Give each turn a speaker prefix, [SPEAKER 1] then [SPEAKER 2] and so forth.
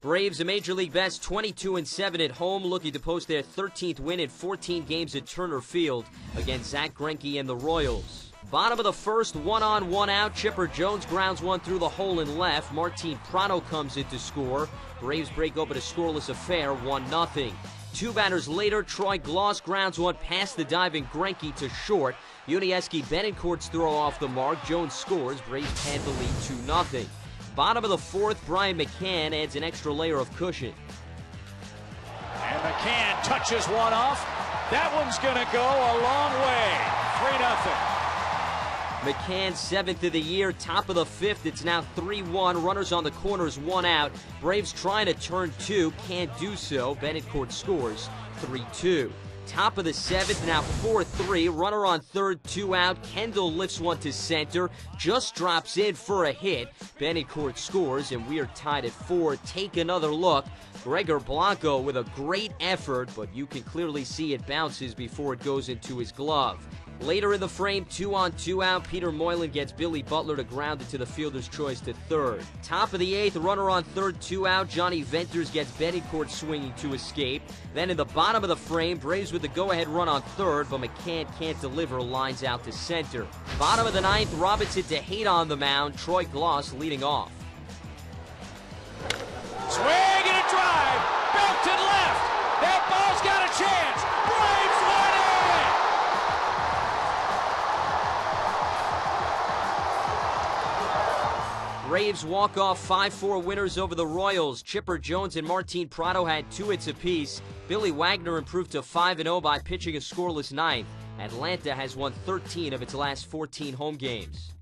[SPEAKER 1] Braves, a Major League best 22 and 7 at home, looking to post their 13th win in 14 games at Turner Field against Zack Greinke and the Royals. Bottom of the first, one on, one out. Chipper Jones grounds one through the hole and left. Martin Prado comes in to score. Braves break open a scoreless affair, 1 0. Two batters later, Troy Glaus grounds one past the diving Greinke to short. Yuniesky Betancourt's throw off the mark. Jones scores. Braves pad the lead 2 0. Bottom of the fourth, Brian McCann adds an extra layer of cushion.
[SPEAKER 2] And McCann touches one off. That one's going to go a long way. 3 0.
[SPEAKER 1] McCann, seventh of the year, top of the fifth. It's now 3 1. Runners on the corners, one out. Braves trying to turn two, can't do so. Betancourt scores 3 2. Top of the seventh, now 4 3. Runner on third, two out. Kendall lifts one to center, just drops in for a hit. Betancourt scores, and we are tied at four. Take another look. Gregor Blanco with a great effort, but you can clearly see it bounces before it goes into his glove. Later in the frame, two on, two out, Peter Moylan gets Billy Butler to ground it to the fielder's choice to third. Top of the eighth, runner on third, two out, Jonny Venters gets Betancourt swinging to escape. Then in the bottom of the frame, Braves with the go-ahead run on third, but McCann can't deliver, lines out to center. Bottom of the ninth, Robinson Tejeda on the mound, Troy Glaus leading off. Braves walk off 5 4 winners over the Royals. Chipper Jones and Martin Prado had two hits apiece. Billy Wagner improved to 5 0 by pitching a scoreless ninth. Atlanta has won 13 of its last 14 home games.